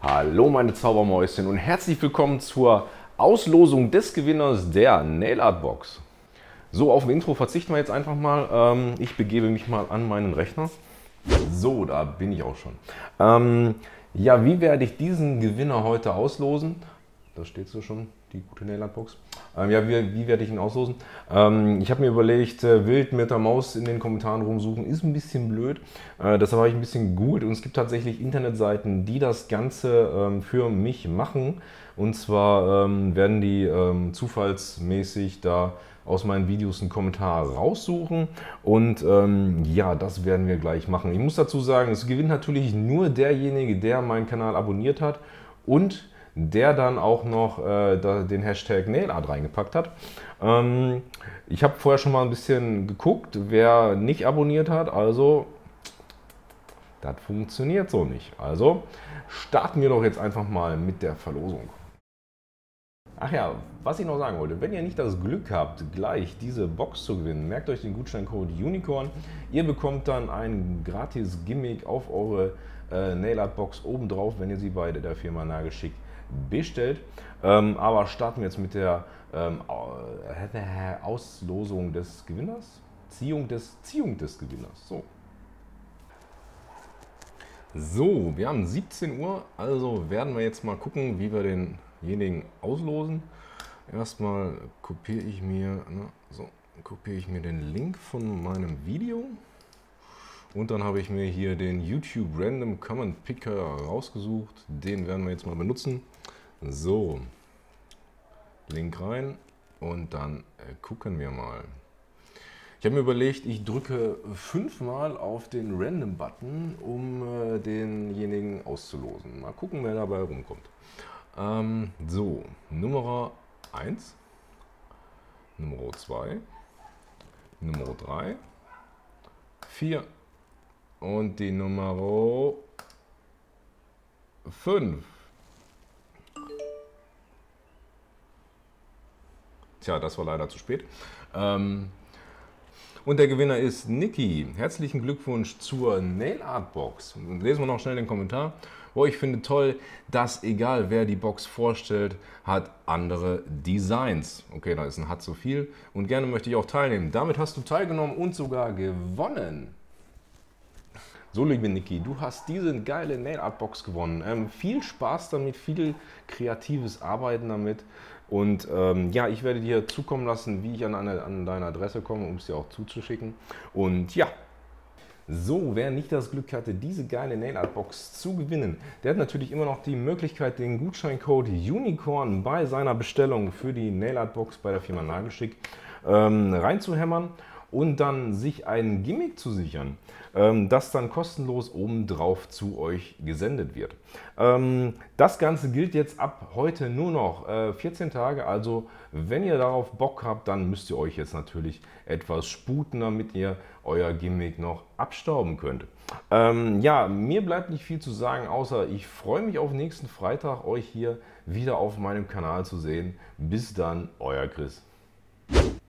Hallo meine Zaubermäuschen und herzlich willkommen zur Auslosung des Gewinners der Nail Art Box. So, auf dem Intro verzichten wir jetzt einfach mal. Ähm, ich begebe mich mal an meinen Rechner. So, da bin ich auch schon. Ähm, ja, wie werde ich diesen Gewinner heute auslosen? Da steht so schon, die gute Nail Art Box. Ähm, ja, wie, wie, werde ich ihn auslosen? Ähm, ich habe mir überlegt, äh, wild mit der Maus in den Kommentaren rumsuchen, ist ein bisschen blöd. Äh, deshalb habe ich ein bisschen gegoogelt und es gibt tatsächlich Internetseiten, die das Ganze ähm, für mich machen. Und zwar ähm, werden die ähm, zufallsmäßig da aus meinen Videos einen Kommentar raussuchen und ähm, ja, das werden wir gleich machen. Ich muss dazu sagen, es gewinnt natürlich nur derjenige, der meinen Kanal abonniert hat und der dann auch noch äh, den Hashtag Nailart reingepackt hat. Ähm, ich habe vorher schon mal ein bisschen geguckt, wer nicht abonniert hat, also das funktioniert so nicht. Also starten wir doch jetzt einfach mal mit der Verlosung. Ach ja, was ich noch sagen wollte, wenn ihr nicht das Glück habt, gleich diese Box zu gewinnen, merkt euch den Gutscheincode UNICORN. Ihr bekommt dann ein gratis Gimmick auf eure äh, Nail Art Box obendrauf, wenn ihr sie bei der Firma Nagelschick bestellt. Ähm, aber starten wir jetzt mit der ähm, Auslosung des Gewinners. Ziehung des, Ziehung des Gewinners. So. So, wir haben 17 Uhr, also werden wir jetzt mal gucken, wie wir denjenigen auslosen. Erstmal kopiere ich mir, na, so, kopiere ich mir den Link von meinem Video und dann habe ich mir hier den YouTube Random Comment Picker rausgesucht. Den werden wir jetzt mal benutzen. So, Link rein und dann äh, gucken wir mal. Ich habe mir überlegt, ich drücke fünfmal auf den Random-Button, um äh, denjenigen auszulosen. Mal gucken, wer dabei rumkommt. Ähm, so, Nummer 1, Nummer 2, Nummer 3, 4 und die Nummer 5. Tja, das war leider zu spät. Ähm, und der Gewinner ist Niki. Herzlichen Glückwunsch zur Nail Art Box. lesen wir noch schnell den Kommentar. Oh, ich finde toll, dass egal wer die Box vorstellt, hat andere Designs. Okay, da ist ein Hat zu viel und gerne möchte ich auch teilnehmen. Damit hast du teilgenommen und sogar gewonnen. So, liebe Niki, du hast diese geile Nail Art Box gewonnen. Ähm, viel Spaß damit, viel kreatives Arbeiten damit. Und ähm, ja, ich werde dir zukommen lassen, wie ich an, eine, an deine Adresse komme, um es dir auch zuzuschicken. Und ja, so, wer nicht das Glück hatte, diese geile Nail Art Box zu gewinnen, der hat natürlich immer noch die Möglichkeit, den Gutscheincode UNICORN bei seiner Bestellung für die Nail Art Box bei der Firma Nagelschick ähm, reinzuhämmern und dann sich ein Gimmick zu sichern, ähm, das dann kostenlos obendrauf zu euch gesendet wird. Ähm, das Ganze gilt jetzt ab heute nur noch 14 äh, Tage, also wenn ihr darauf Bock habt, dann müsst ihr euch jetzt natürlich etwas sputen, damit ihr euer Gimmick noch abstauben könnt. Ähm, ja, mir bleibt nicht viel zu sagen, außer ich freue mich auf nächsten Freitag, euch hier wieder auf meinem Kanal zu sehen. Bis dann, euer Chris.